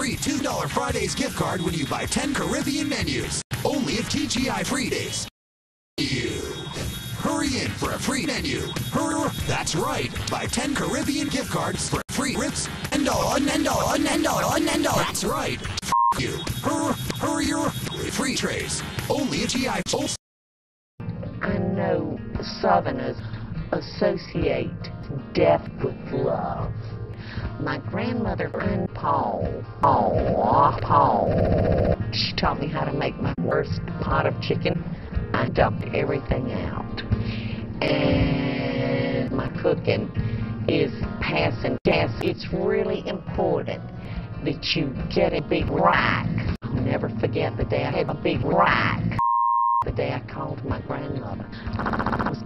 free $2 Fridays gift card when you buy 10 Caribbean menus. Only at TGI Fridays. You. Hurry in for a free menu. Hurry, that's right. Buy 10 Caribbean gift cards for free rips and all, and all. That's right. F you. Hurry, hurry, free trays. Only at GI. Oh, I know the Southerners associate death with love. My grandmother, Grand Paul, oh, Paul, she taught me how to make my worst pot of chicken. I dumped everything out. And my cooking is passing gas. It's really important that you get a big rack. I'll never forget the day I had a big rack. The day I called my grandmother.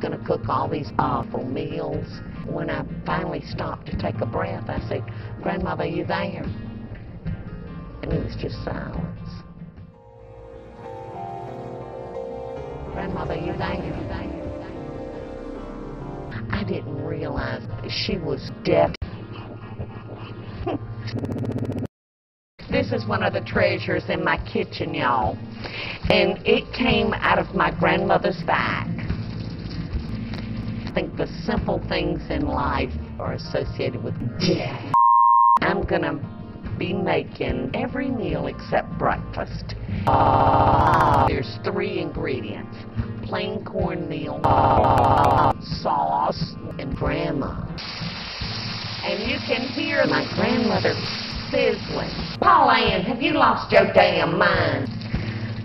Going to cook all these awful meals. When I finally stopped to take a breath, I said, Grandmother, are you there? And it was just silence. Grandmother, are you there? I didn't realize she was deaf. this is one of the treasures in my kitchen, y'all. And it came out of my grandmother's back. I think the simple things in life are associated with death. I'm gonna be making every meal except breakfast. Uh, there's three ingredients. Plain cornmeal, uh, sauce, and grandma. And you can hear my grandmother sizzling. Pauline, have you lost your damn mind?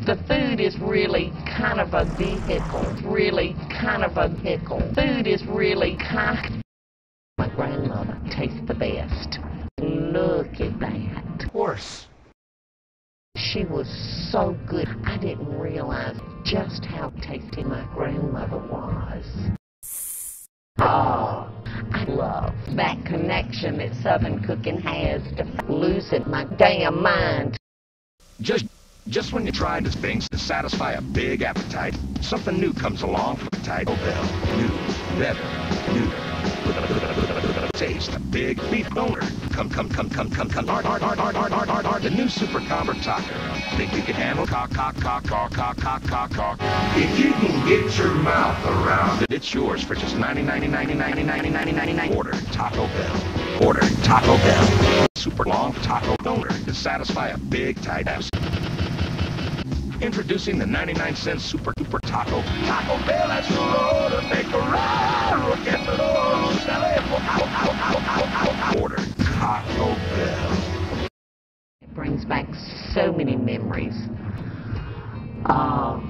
The food is really kind of a vehicle, really kind of a vehicle. Food is really kind My grandmother tastes the best. Look at that. horse. She was so good. I didn't realize just how tasty my grandmother was. Oh, I love that connection that Southern cooking has to losing my damn mind. Just, just when you try to things to satisfy a big appetite, something new comes along from Taco Bell. New, better, new. Taste a big beef boner. Come, come, come, come, come, come. Art, art, art, art, art, art, art, art. The new Super Combo Taco. Think you can handle cock, cock, cock, cock, cock, cock, cock, cock. If you can get your mouth around it, it's yours for just 99, 99, 99, 99, 99. Order Taco Bell. Order Taco Bell. Super long taco to satisfy a big tight ass. Introducing the 99 cent Super Duper Taco. Taco Bell has the road to make a ride. Look at the. Ow, ow, ow. Order Taco Bell. It brings back so many memories. Oh,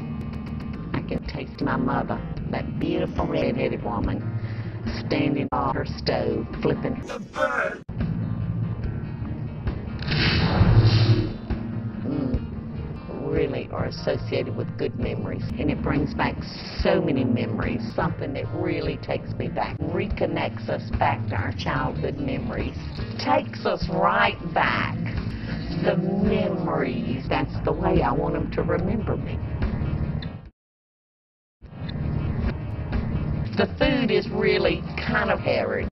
I can taste my mother, that beautiful red-headed woman, standing on her stove, flipping. Are associated with good memories. And it brings back so many memories, something that really takes me back, reconnects us back to our childhood memories, takes us right back. The memories, that's the way I want them to remember me. The food is really kind of hairy.